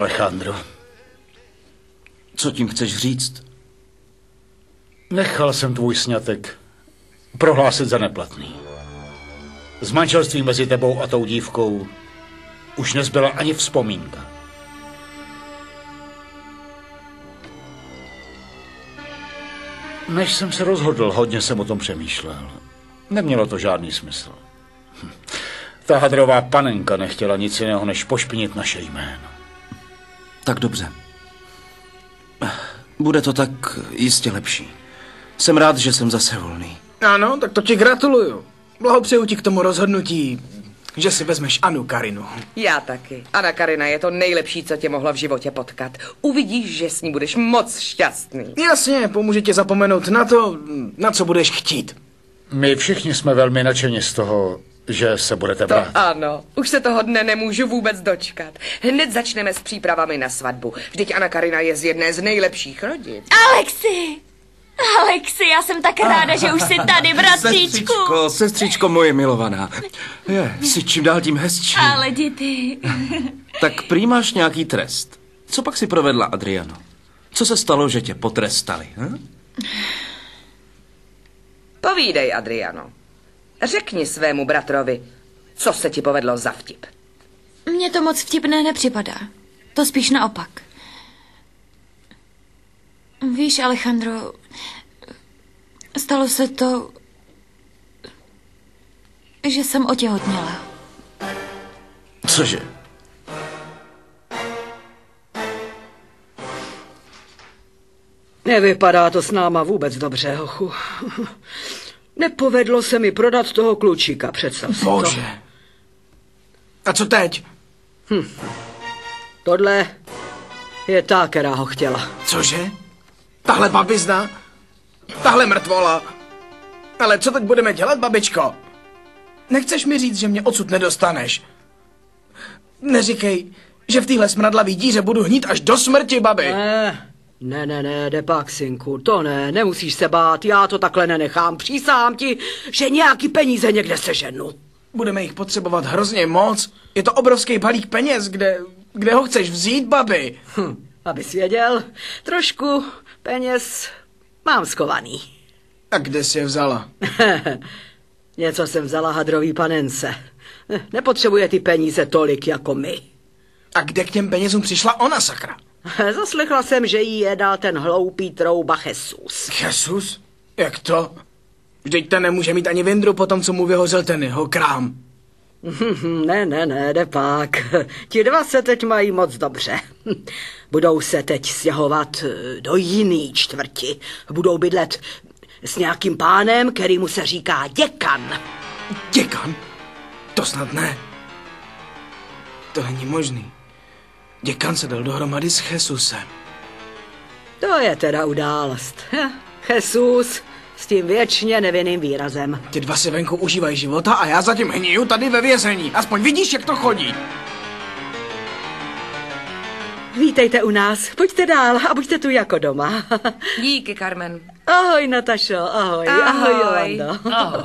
Alejandro, Co tím chceš říct? nechal jsem tvůj sňatek prohlásit za neplatný. Z manželství mezi tebou a tou dívkou už nezbyla ani vzpomínka. Než jsem se rozhodl, hodně jsem o tom přemýšlel. Nemělo to žádný smysl. Hm. Ta hadrová panenka nechtěla nic jiného, než pošpinit naše jméno. Tak dobře. Bude to tak jistě lepší. Jsem rád, že jsem zase volný. Ano, tak to ti gratuluju. Blahopřeju ti k tomu rozhodnutí, že si vezmeš Anu Karinu. Já taky. Anna Karina je to nejlepší, co tě mohlo v životě potkat. Uvidíš, že s ní budeš moc šťastný. Jasně, pomůže ti zapomenout na to, na co budeš chtít. My všichni jsme velmi nadšeni z toho, že se budete To brát. ano, už se toho dne nemůžu vůbec dočkat. Hned začneme s přípravami na svatbu. Vždyť Anna Karina je z jedné z nejlepších rodin. Alexi! Alexi, já jsem tak ráda, že už jsi tady, bratříčku. Sestřičko, sestřičko moje milovaná. Je, jsi čím dál tím hezčí. Ale děti. Tak prý máš nějaký trest. Co pak si provedla, Adriano? Co se stalo, že tě potrestali? Hm? Povídej, Adriano. Řekni svému bratrovi, co se ti povedlo za vtip. Mně to moc vtipné nepřipadá. To spíš naopak. Víš, Alejandro, stalo se to, že jsem otěhotněla. Cože? Nevypadá to s náma vůbec dobře, hochu. Nepovedlo se mi prodat toho klučíka, představ si to. Bože. A co teď? Tohle je ta, která ho chtěla. Cože? Tahle babizna? Tahle mrtvola? Ale co teď budeme dělat, babičko? Nechceš mi říct, že mě odsud nedostaneš? Neříkej, že v téhle smradlavý díře budu hnít až do smrti, babi. Ne, ne, ne, ne, jde pak, synku, to ne, nemusíš se bát, já to takhle nenechám. Přísám ti, že nějaký peníze někde seženu. Budeme jich potřebovat hrozně moc. Je to obrovský balík peněz, kde, kde ho chceš vzít, babi? Hm, abys věděl, trošku peněz mám skovaný. A kde jsi je vzala? Něco jsem vzala hadrový panence. Nepotřebuje ty peníze tolik jako my. A kde k těm penězům přišla ona, sakra? Zaslechla jsem, že jí je dal ten hloupý trouba Jesus. Jesus? Jak to? Vždyť ten nemůže mít ani vindru po tom, co mu vyhořel ten jeho krám. Ne, ne, ne, jde pak. Ti dva se teď mají moc dobře. Budou se teď stěhovat eh, do jiný čtvrti. Budou bydlet s nějakým pánem, kterýmu se říká děkan. Děkan? To snad ne. To není možný. Děkan se dal dohromady s Jesusem. To je teda událost. Jesus s tím věčně nevinným výrazem. Ty dva si venku užívají života a já zatím hniju tady ve vězení. Aspoň vidíš, jak to chodí. Vítejte u nás, pojďte dál a buďte tu jako doma. Díky, Carmen. Ahoj, Natašo, ahoj, ahoj, ahoj Ahoj. Jolando. Ahoj.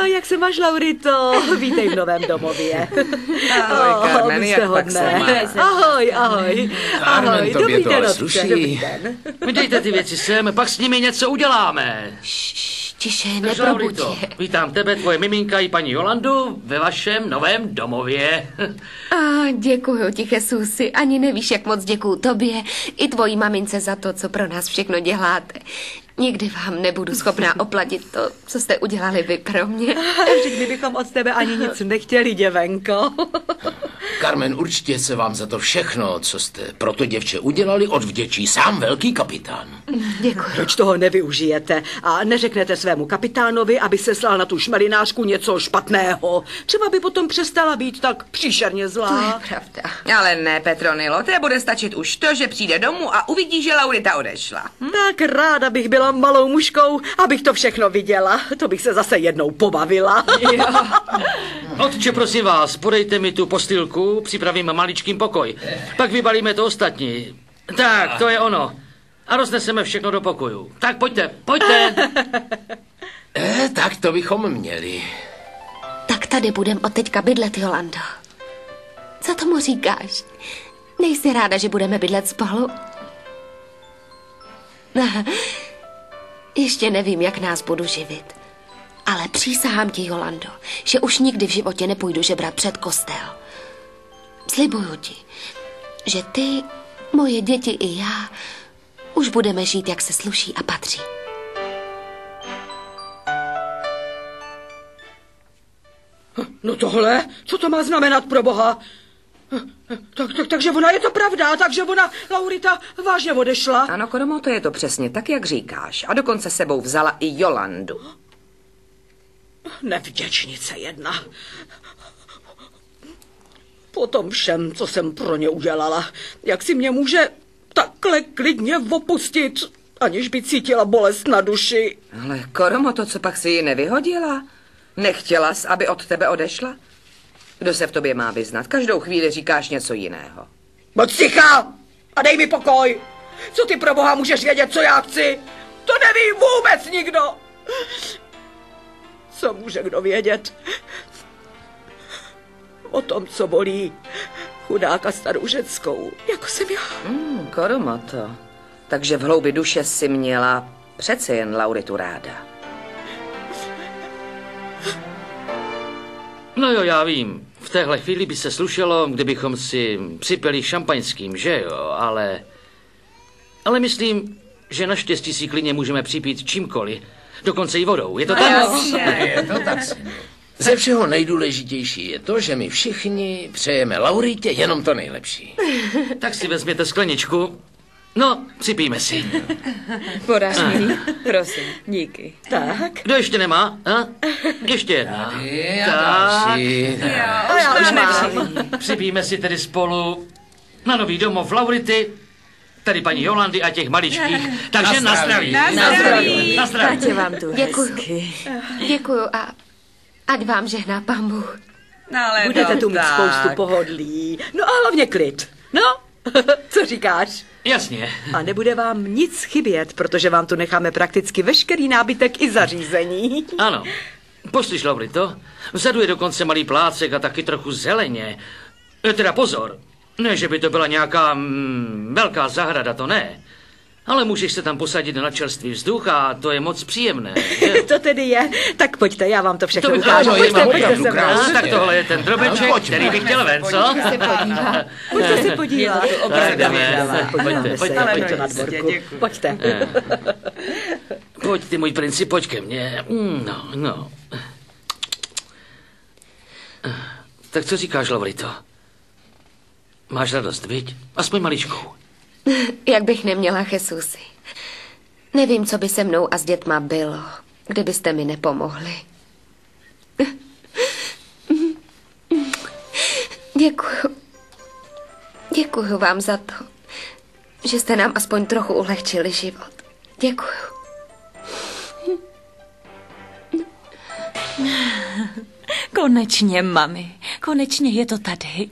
Ah, jak se máš, Laurito? Vítej v novém domově. Ahoj, Carmen, buď jak jste pak se hodné. máš? Ahoj, ahoj, ahoj, tobě dobrý to den, sluší. dobrý den. Dejte ty věci sem, pak s nimi něco uděláme. Tiše, neprobuď je. Vítám tebe, tvoje miminka i paní Jolandu ve vašem novém domově. A děkuju ti, Jesusi. Ani nevíš, jak moc děkuju tobě i tvojí mamince za to, co pro nás všechno děláte. Nikdy vám nebudu schopná oplatit to, co jste udělali vy pro mě. Vždyť my bychom od tebe ani nic nechtěli, děvenko. Carmen, určitě se vám za to všechno, co jste pro to děvče udělali, odvděčí sám velký kapitán. Děkuji. Proč toho nevyužijete a neřeknete svému kapitánovi, aby se slal na tu šmelinářku něco špatného? Třeba by potom přestala být tak příšerně To zlá. je pravda. Ale ne, Petronilo, té bude stačit už to, že přijde domů a uvidí, že Laurita odešla. Hm? Tak ráda bych byla malou muškou, abych to všechno viděla. To bych se zase jednou pobavila. Otče, prosím vás, podejte mi tu postýlku, připravím maličkým pokoj. Pak vybalíme to ostatní. Tak, to je ono. A rozneseme všechno do pokoju. Tak pojďte, pojďte. Eh, tak to bychom měli. Tak tady budem od teďka bydlet, Jolando. Co tomu říkáš? Nejsi ráda, že budeme bydlet spolu? Ještě nevím, jak nás budu živit. Ale přísahám ti, Jolando, že už nikdy v životě nepůjdu žebrat před kostel. Slibuju ti, že ty, moje děti i já už budeme žít, jak se sluší a patří. No tohle, co to má znamenat pro boha? Tak, tak, takže ona je to pravda, takže ona, Laurita, vážně odešla. Ano, Koromo, to je to přesně tak, jak říkáš. A dokonce sebou vzala i Jolandu. Nevděčnice jedna. Po tom všem, co jsem pro ně udělala, jak si mě může takhle klidně opustit, aniž by cítila bolest na duši. Ale Koromo, to co pak si ji nevyhodila? Nechtěla jsi, aby od tebe odešla? Kdo se v tobě má vyznat? Každou chvíli říkáš něco jiného. Moc ticha a dej mi pokoj. Co ty pro boha můžeš vědět, co já chci? To neví vůbec nikdo. Co může kdo vědět? O tom, co bolí chudáka starou ženskou, jako jsem já. Hmm, Koromoto. Takže v hloubi duše si měla přece jen Lauritu ráda. No jo, já vím. V téhle chvíli by se slušelo, kdybychom si připili šampaňským, že jo, ale... Ale myslím, že naštěstí si klidně můžeme připít čímkoliv. Dokonce i vodou. Je to tak? Je to tak. Ze všeho nejdůležitější je to, že my všichni přejeme Lauritě jenom to nejlepší. Tak si vezměte skleničku. No, připijme si. Podáš mi? Prosím, díky. Tak. Kdo ještě nemá? A? Ještě jedna. Já Tak. další. A já už mám. Připijme si tedy spolu na nový domov Laurity, tady paní Jolandy a těch maličkých. Takže na zdraví. Na zdraví. Na zdraví. vám tu Děkuju. Děkuju a ať vám žehná pán Bůh. No, ale Budete tu mít spoustu pohodlí. No a hlavně klid. No, co říkáš? Jasně. A nebude vám nic chybět, protože vám tu necháme prakticky veškerý nábytek i zařízení. Ano. Poslyš, Laurito, vzadu je dokonce malý plácek a taky trochu zeleně. E, Teda pozor, ne, že by to byla nějaká mm, velká zahrada, to ne. Ale můžeš se tam posadit na čerstvý vzduch a to je moc příjemné. že? To tedy je. Tak pojďte, já vám to všechno To ukážu. ano, Pojďte, mám pojďte se. A, tak tohle je ten drobeček, Pojďme. který bych chtěl ven, co? Pojďte se podívat. Pojďte, se, pojďte, jak je pojďte. to na dvorku. Pojďte. Pojď ty, můj princi, pojď ke mně. Mm, No, no. Tak co říkáš, Laurito? Máš radost, viď? Aspoň maličkou. Jak bych neměla Jesusy. Nevím, co by se mnou a s dětma bylo, kdybyste mi nepomohli. Děkuju. Děkuju vám za to, že jste nám aspoň trochu ulehčili život. Děkuju. Konečně, mami. Konečně je to tady.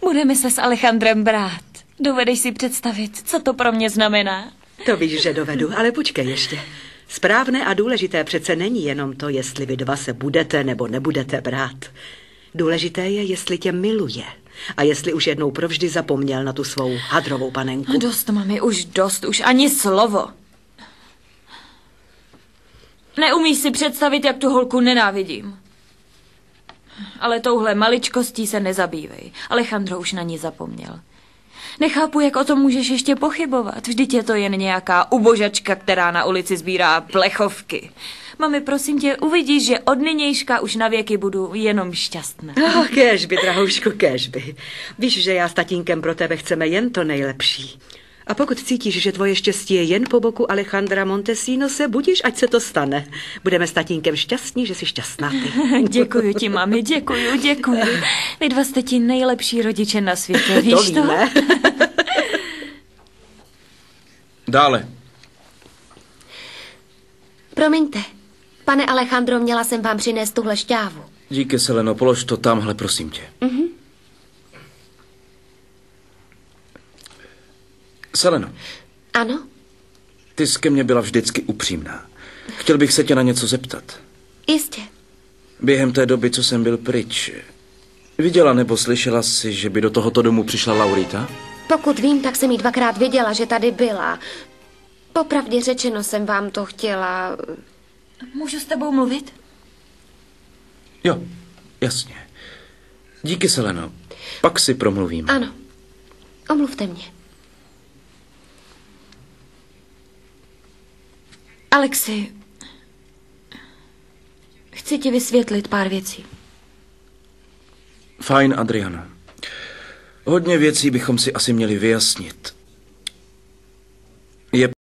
Budeme se s Alejandrem brát. Dovedeš si představit, co to pro mě znamená? To víš, že dovedu, ale počkej ještě. Správné a důležité přece není jenom to, jestli vy dva se budete nebo nebudete brát. Důležité je, jestli tě miluje a jestli už jednou provždy zapomněl na tu svou hadrovou panenku. Dost, mami, už dost, už ani slovo. Neumíš si představit, jak tu holku nenávidím. Ale touhle maličkostí se nezabývej. Alejandro už na ní zapomněl. Nechápu, jak o tom můžeš ještě pochybovat. Vždyť je to jen nějaká ubožačka, která na ulici sbírá plechovky. Mami, prosím tě, uvidíš, že od nynějška už na věky budu jenom šťastná. Oh, kéžby, drahoušku, kéžby. Víš, že já s tatínkem pro tebe chceme jen to nejlepší. A pokud cítíš, že tvoje štěstí je jen po boku Alejandra Montesino, se budíš, ať se to stane. Budeme s tatínkem šťastní, že jsi šťastná ty. Děkuji ti, mami, děkuji, děkuji. Vy dva jste ti nejlepší rodiče na světě, víš to to? víme. Dále. Promiňte, pane Alejandro, měla jsem vám přinést tuhle šťávu. Díky, Seleno, polož to tamhle, prosím tě. Mm-hmm. Seleno, Ano, ty jsi ke mně byla vždycky upřímná. Chtěl bych se tě na něco zeptat. jistě. Během té doby, co jsem byl pryč, Viděla nebo slyšela si, že by do tohoto domu přišla Laurita? Pokud vím, tak jsem jí dvakrát věděla, že tady byla. Popravdě řečeno jsem vám to chtěla... Můžu s tebou mluvit? Jo, jasně. Díky, Seleno. Pak si promluvím. Ano, omluvte mě. Alexi, chci ti vysvětlit pár věcí. Fajn, Adriana. Hodně věcí bychom si asi měli vyjasnit. Je